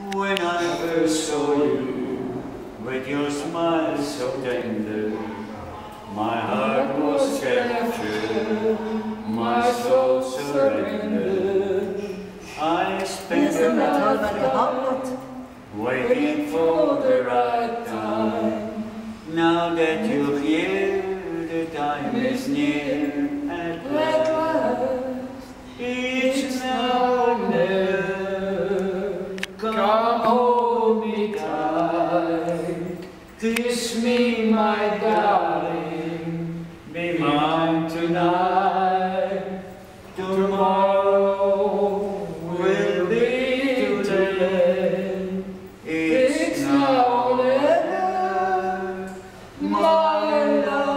When I first saw you, with your smile so tender, my heart was captured, my soul surrendered. I spent the night waiting for the right time. Now that you're here, the time is near at last. hold me tight. Kiss me, my darling, be mine tonight. Tomorrow will be today. It's now or never, my love.